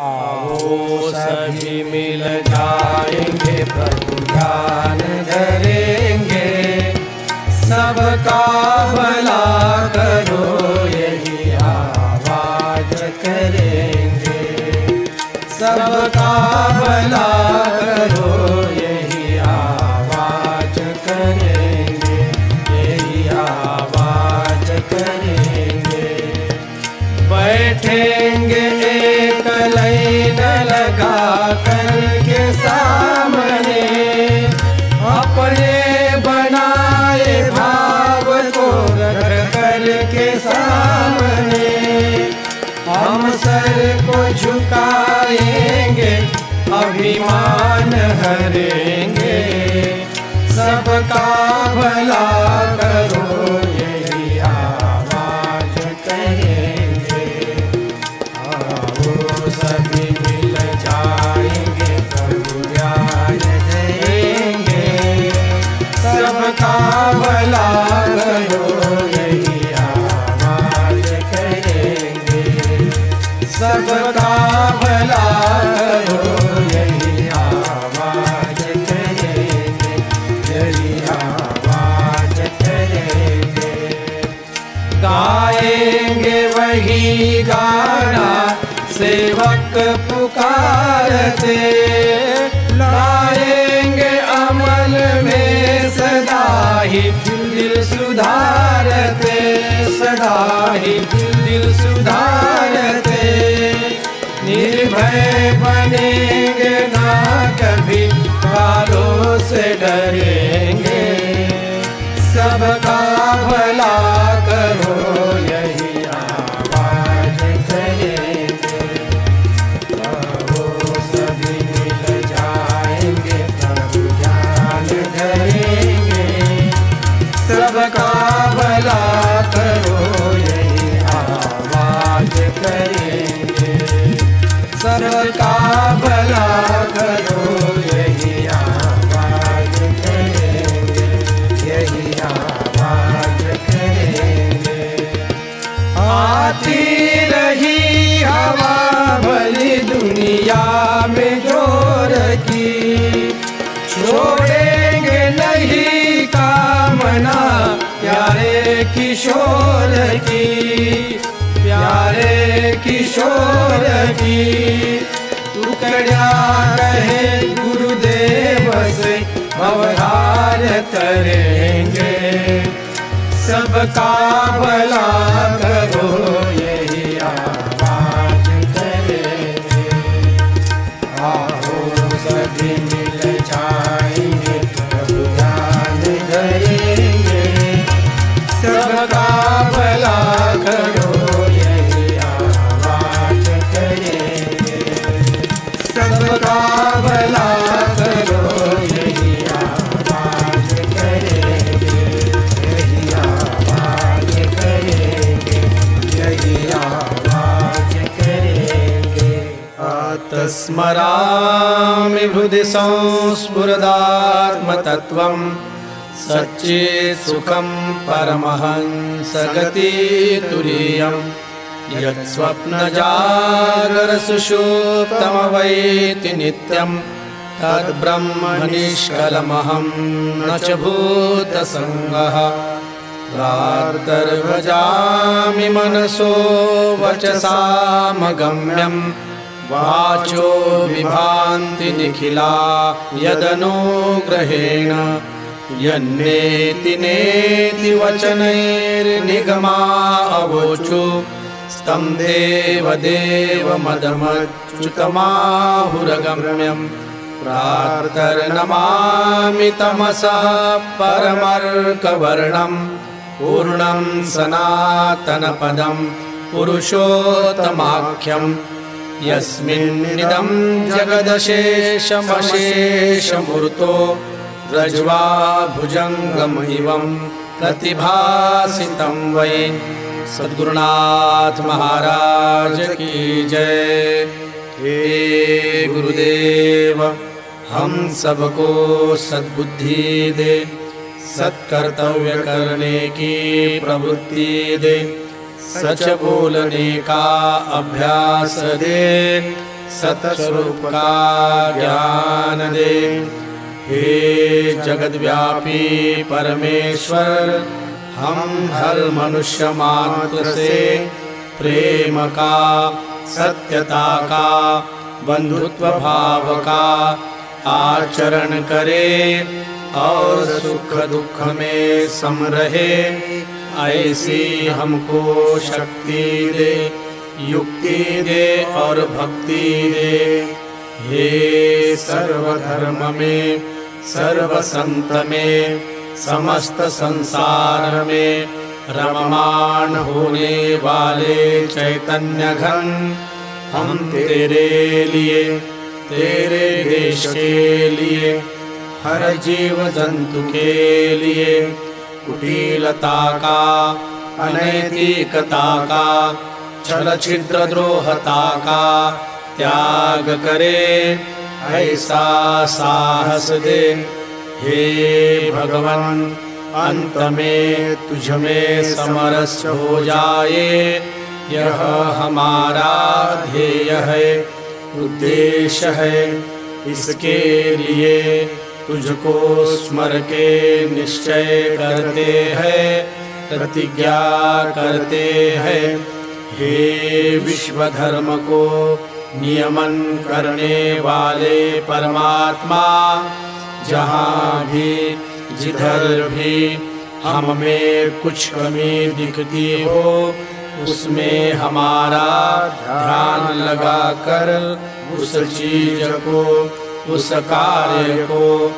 आओ सभी मिल जाएँगे, प्रभु ध्यान धरेंगे सबका भला करो, यही आवाज़ करेंगे। सबका भला करे किशोर की प्यारे किशोर की। टुकड़िया रहे गुरुदेव से भवहार करेंगे। सबका भला करो। आतस्मरामि हृदि संस्फुरदात्मतत्त्वं सच्चेत् सुखं परमहंसगतितुरीयम् यत्स्वप्नजागरसुषुप्तमवैति नित्यं तद्ब्रह्म निष्कलमहं न च भूतसङ्गः प्रार्तर्भजामि मनसो वचसामगम्यम् वाचो विभान्ति निखिला यदनुग्रहेण यन्नेति नेति वचनैर्निगमा अवोचु स्तं देवदेवमदमच्युतमाहुरगम्यम् प्रार्तर्नमामि तमसः परमर्कवर्णम् पूर्णं सनातनपदं पुरुषोत्तमाख्यम् यस्मिन्निदं जगदशेषमशेषमूर्तो रज्वा भुजङ्गमिवं प्रतिभासितं वै सद्गुरुनाथ महाराज की जय। हे गुरुदेव, हम सबको सद्बुद्धि दे, सत्कर्तव्य करने की प्रवृत्ति दे, सच बोलने का अभ्यास दे, सतस्वरूप का ज्ञान दे। हे जगद्व्यापी परमेश्वर हम हर मनुष्य मात्र से प्रेम का, सत्यता का, बंधुत्व भाव का आचरण करे और सुख दुख में सम रहे, ऐसी हमको शक्ति दे, युक्ति दे और भक्ति दे। हे सर्वधर्म में सर्व संत में समस्त संसार में रममान होने वाले चैतन्य घन हम तेरे लिए, तेरे देश के लिए, हर जीव जंतु के लिए, कुटिलता का, अनैतिकता का छल छिद्र द्रोहता का त्याग करे, ऐसा साहस दे। हे भगवान अंत में तुझ में समरस हो जाए यह हमारा ध्येय है, उद्देश्य है, इसके लिए तुझको स्मर के निश्चय करते हैं, प्रतिज्ञा करते हैं। हे विश्व धर्म को नियमन करने वाले परमात्मा जहाँ भी, जिधर भी हम में कुछ कमी दिखती हो, उसमें हमारा ध्यान लगाकर उस चीज़ को, उस कार्य को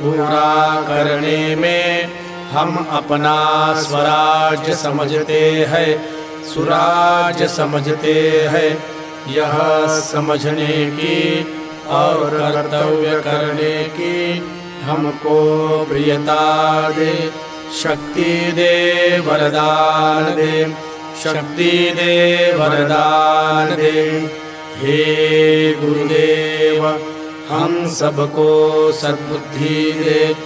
पूरा करने में हम अपना स्वराज समझते हैं, सुराज समझते हैं। यह समझने की और कर्तव्य करने की हमको प्रियता दे। शक्ति दे, वरदान दे। शक्ति दे, वरदान दे। हे गुरुदेव, हम सबको सद्बुद्धि दे।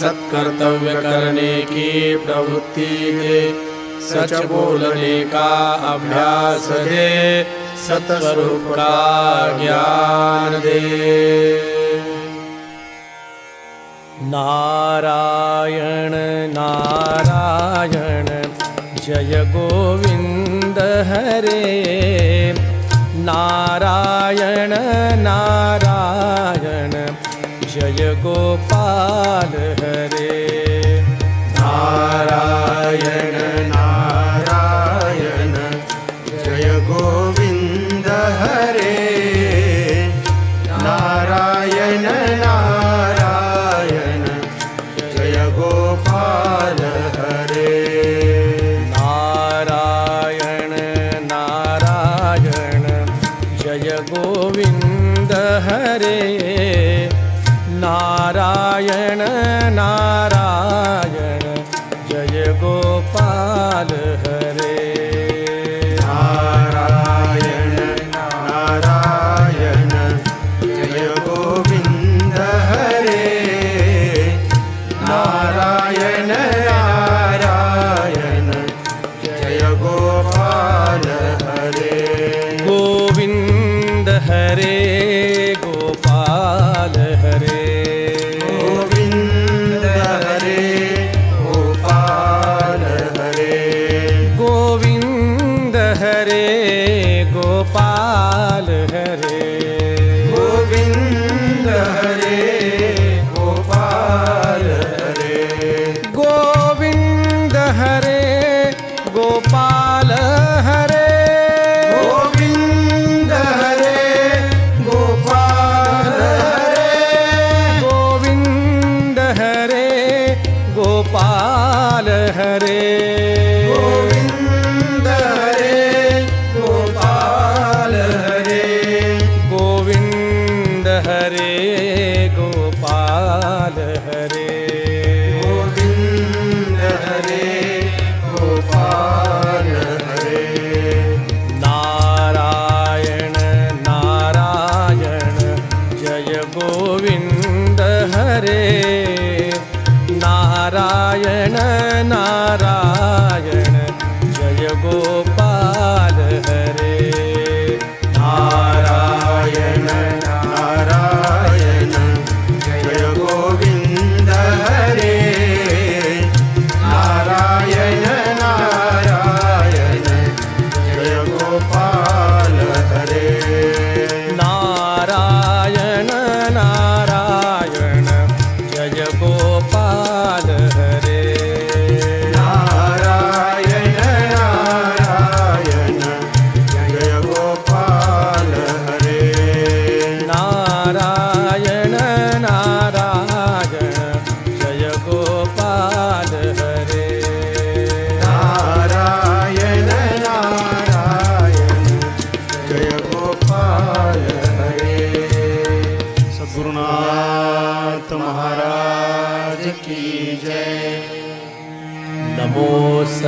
सत्कर्तव्य करने की प्रवृत्ति दे। सच बोलने का अभ्यास दे। सतस्वरूप का ज्ञान दे नारायण नारायण जय गोविन्द हरे। नारायण नारायण जय गोपाल हरे। नारायण नारायण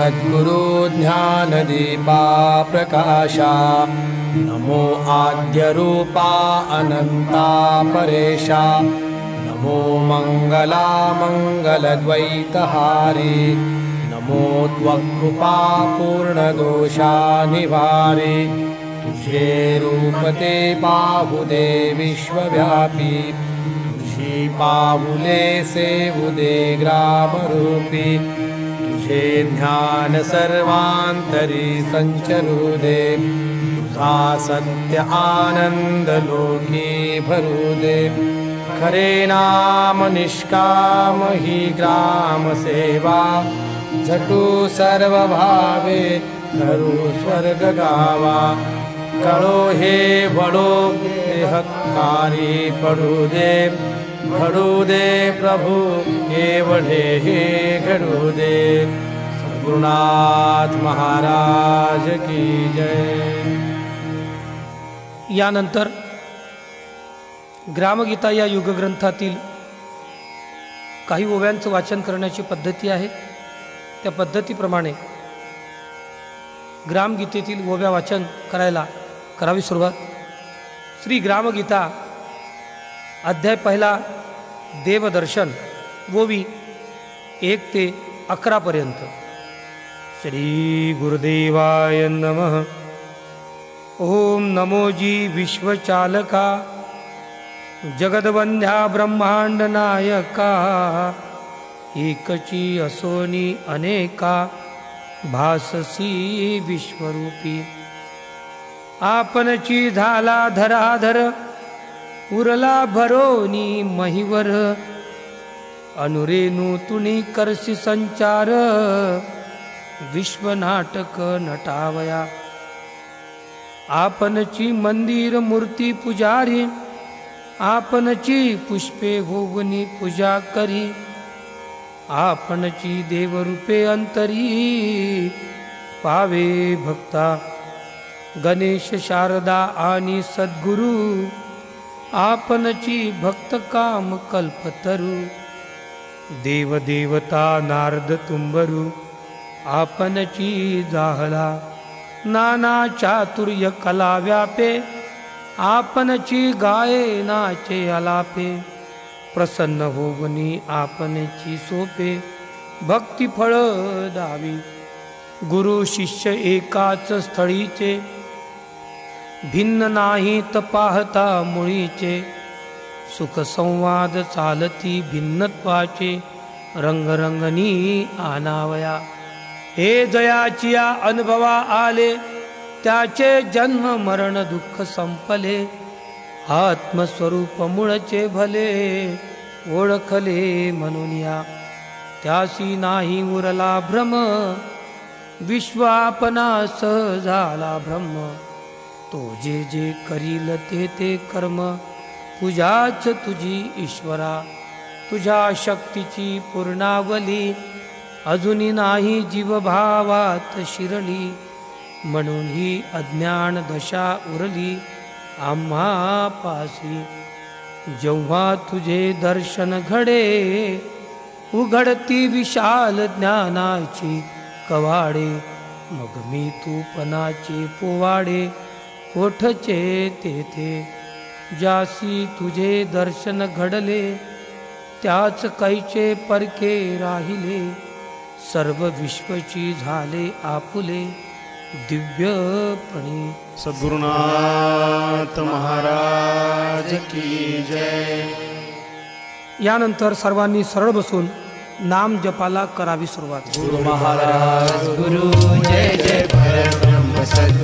यद्गुरुज्ञानदीपा प्रकाशा नमो आद्यरूपा अनन्ता परेशा नमो मङ्गला मङ्गलद्वैतहारी नमो त्वकृपा पूर्णदोषानिवारे तुल्ये रूपते बाहुदे विश्वव्यापी। तुषी बाहुले सेवुदे ग्रामरूपी। े ध्यानसर्वान्तरी सञ्चरुदे। सा सत्य आनन्दलोके भरुदे। खरे नाम निष्काम हि ग्रामसेवा झटु सर्वभावे करु स्वर्गगावा करो हे बडो देहत्कारी पडुदे। घडू दे प्रभू एवढे हे घडू दे महाराज की जय. यानंतर ग्रामगीता या युगग्रंथातील काही ओव्यांचं वाचन करण्याची पद्धती आहे. त्या पद्धतीप्रमाणे ग्रामगीतेतील ओव्या वाचन करायला करावी सुरुवात. श्री ग्रामगीता अध्याय पहिला देवदर्शन गोवी एक ते अकरापर्यंत श्रीगुरुदेवाय नम. ॐ नमोजी विश्वचालका जगदवंध्या ब्रह्माण्डनायका एकची असोनी अनेका भाससी विश्वरूपी. आपनची झाला धराधर धर उरला भरोनी महिवर। अनुरेणू तुनी करसी संचार। विश्वनाटक नटावया। आपणची मंदिर मूर्ती पुजारी। आपणची पुष्पे भोगनी पूजा करी। आपणची देवरूपे अंतरी। पावे भक्ता। गणेश शारदा आणि सद्गुरु। आपणची भक्त काम कल्पतरू. देवदेवता नारद तुंबरू आपणची जाहला. नाना चातुर्य कला व्यापे आपणची गायनाचे अलापे. प्रसन्न होवनी आपणची सोपे भक्ती फळ दावी. गुरु शिष्य एकाच स्थळीचे भिन्न नाहीत पाहता मुळीचे. सुख संवाद चालती भिन्नत्वाचे. रंगरंगनी आनावया हे जयाचिया अनुभवा आले. त्याचे जन्म मरण दुःख संपले. आत्मस्वरूप मूळचे भले ओळखले म्हणून या त्यासी नाही उरला भ्रम. विश्वापनास झाला ब्रह्म तो जे जे करील ते ते कर्म. पूजाच तुझी ईश्वरा. तुझ्या शक्तीची पूर्णावली. अजूनी नाही जीवभावात शिरली. म्हणून ही अज्ञान दशा उरली आम्हा पासी. जेव्हा तुझे दर्शन घडे, उघडती विशाल ज्ञानाची कवाडे. मग मी तूपनाचे पोवाडे. कोठचे तेथे जासी तुझे दर्शन घडले त्याच कैचे परके राहिले. सर्व विश्वची झाले आपुले दिव्यपणी सद्गुरुनाथ महाराज की जय. यानंतर सर्वांनी सरळ बसून नाम जपाला करावी सुरुवात. गुरु महाराज गुरु जय जय ब्रह्म सद्गुरु जय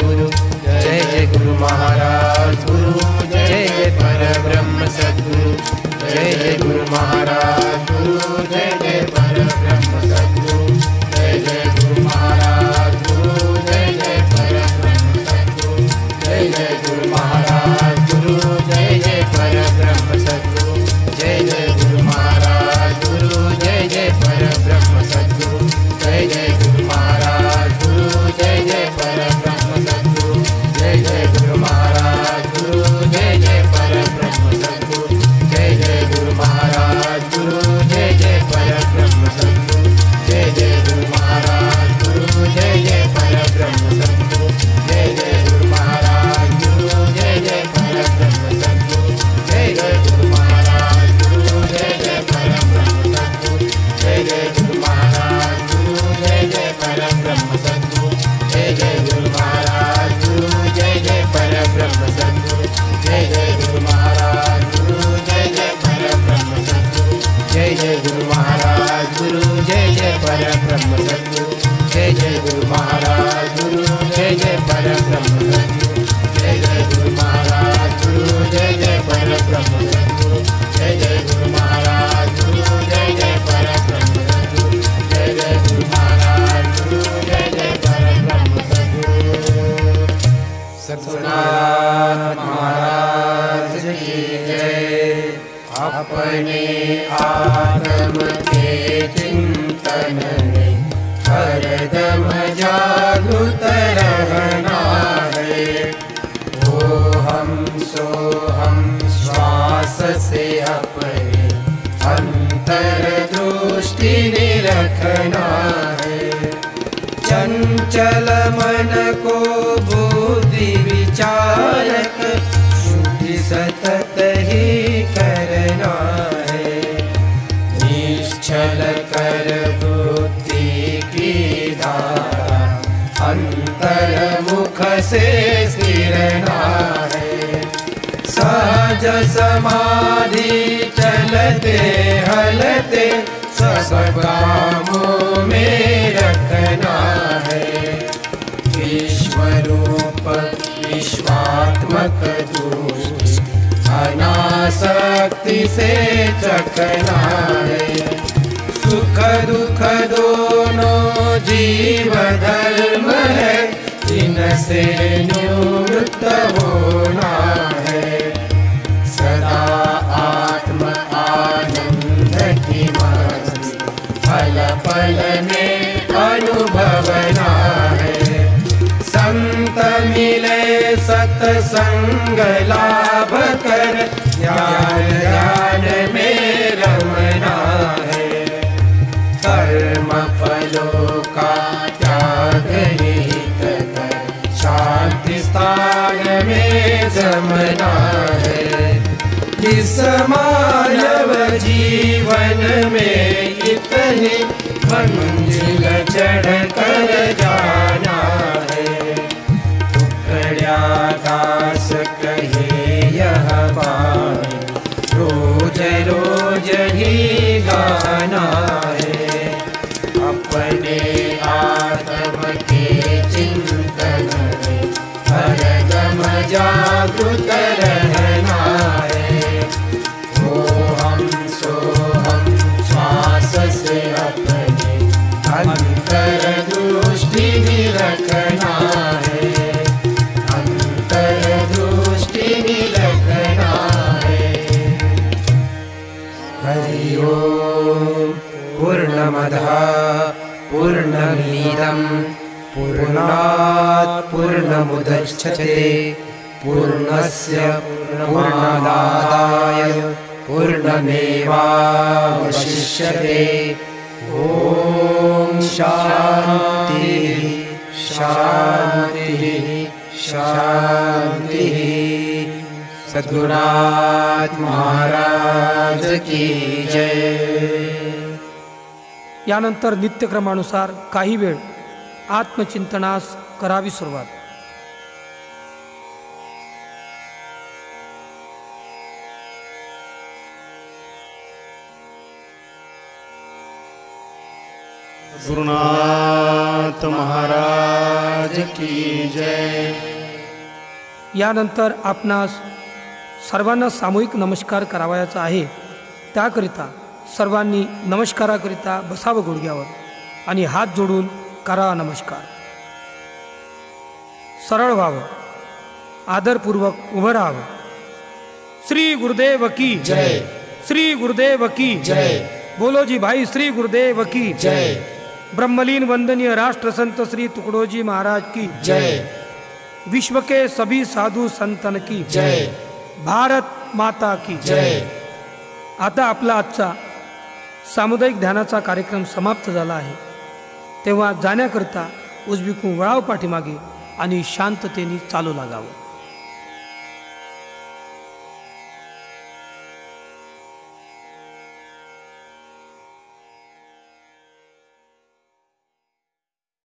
Thank you. समाधि चलते, हलते सब में रखना है। विश्व रूप विश्वात्मक दृष्टि, अनासक्ति से चखना है। सुख दुख दोनों जीव धर्म है, इनसे निवृत्त होना फल में अनुभवना है संत मिले सत्संग लाभ कर, ज्ञान ज्ञान में रमना है कर्म फलों का त्याग निहित कर, शांति स्थान में जमना है इस मानव जीवन में इतनी मंजिल चढ़ कर जाना है। टुकड़ा दास कहे यह पानी रोज रोज ही गाना है। अपने आत्म के चिंतन में हरदम जागृत रहना पूर्णात् पूर्णमुदच्छते, पूर्णस्य पूर्णमादाय पूर्णमेवावशिष्यते। ॐ शान्तिः शान्तिः शान्तिः। सद्गुरुनाथ महाराज की जय। यानंतर नित्यक्रमानुसार काही वेळ आत्मचिंतनास करावी सुरुवात. गुरुनाथ महाराज की जय. यानंतर आपणास सर्वांना सामूहिक नमस्कार करावयाचा आहे. त्याकरिता सर्वांनी नमस्काराकरिता बसावं गुडघ्यावर आणि हात जोडून करा नमस्कार। सरळ व्हावं आदरपूर्वक उभं राहावं। श्री गुरुदेव की जय. श्री गुरुदेव की जय. बोलो जी भाई, श्री गुरुदेव की जय। ब्रह्मलीन वंदनीय राष्ट्र संत श्री तुकडोजी महाराज की जय। विश्व के सभी साधु संतन की जय। भारत माता की जय। आता आपला आजचा सामुदायिक ध्यानाचा कार्यक्रम समाप्त झाला आहे. तेव्हा जाण्याकरता उजवीकून वळाव पाठीमागे आणि शांततेने चालू लागावं.